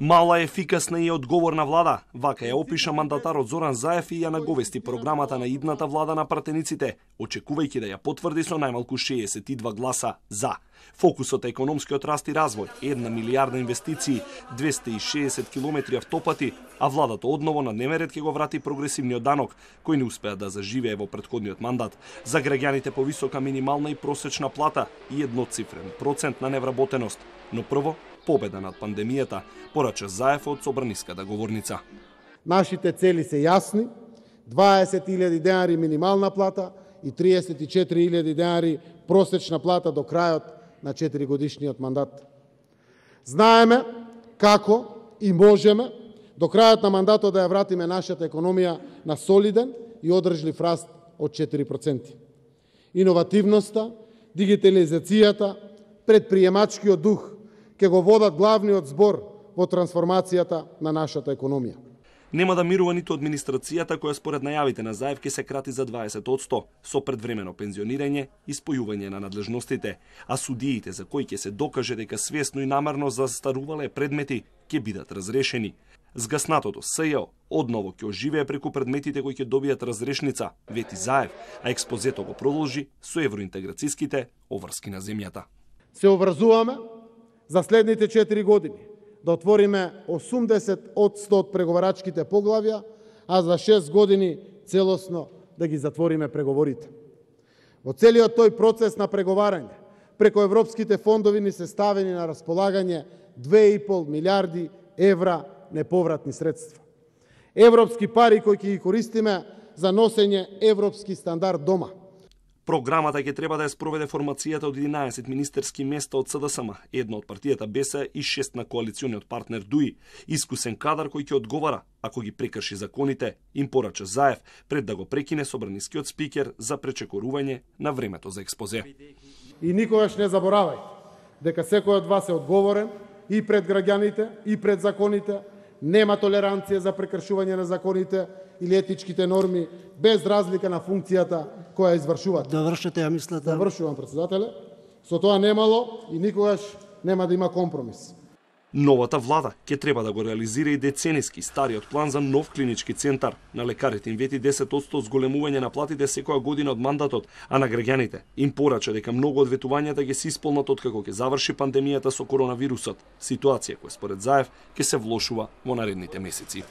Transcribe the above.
Мала, ефикасна и одговорна влада, вака ја опиша мандатарот Зоран Заев и ја наговести програмата на идната влада на пратениците, очекувајќи да ја потврди со најмалку 62 гласа за. Фокусот е економскиот раст и развој, една милиарда инвестиции, 260 километри автопати, а владата одново на немерет ќе го врати прогресивниот данок, кој не успеа да заживее во предходниот мандат. За граѓаните повисока минимална и просечна плата и едноцифрен процент на невработеност. Но прво, победа над пандемијата, порача Заев од собраниската говорница. Нашите цели се јасни, 20.000 денари минимална плата и 34.000 денари просечна плата до крајот на 4 годишниот мандат. Знаеме како и можеме до крајот на мандатот да ја вратиме нашата економија на солиден и одржлив раст од 4%. Иновативноста, дигитализацијата, предприемачкиот дух ќе го водат главниот збор во трансформацијата на нашата економија. Нема да мирува ниту администрацијата која според најавите на Заев ќе се крати за 20% со предвремено пензионирање и спојување на надлежностите, а судиите за кои ќе се докаже дека свесно и намерно застарувале предмети ќе бидат разрешени. Згаснатото СЈО одново ќе оживее преку предметите кои ќе добијат разрешница, вети Заев, а експозето го продолжи со евроинтеграцијските оврски на земјата. Се образуваме за следните 4 години да отвориме 80 од 100 од преговарачките поглавја, а за 6 години целосно да ги затвориме преговорите. Во целиот тој процес на преговарање, преку европските фондови ни се ставени на располагање 2,5 милиарди евра неповратни средства. Европски пари кои ќе ги користиме за носење европски стандард дома. Програмата ќе треба да ја спроведе формацијата од 11 министерски места од СДСМ, едно од партијата БЕСА и шест на коалициониот партнер ДУИ, искусен кадар кој ќе одговара ако ги прекрши законите, им порача Заев пред да го прекине собранискиот спикер за пречекорување на времето за експозе. И никогаш не заборавајте дека секој од вас е одговорен и пред граѓаните и пред законите, нема толеранција за прекршување на законите или етичките норми без разлика на функцијата која извршуваат. Довршете ја мислата. Завршувам председателе. Со тоа немало и никогаш нема да има компромис. Новата влада ќе треба да го реализира и децениски стариот план за нов клинички центар. На лекарите им вети 10% зголемување на платите секоја година од мандатот, а на граѓаните им порача дека многу од ветувањата ќе се исполнат откако ќе заврши пандемијата со коронавирусот, ситуација која според Заев ќе се влошува во наредните месеци.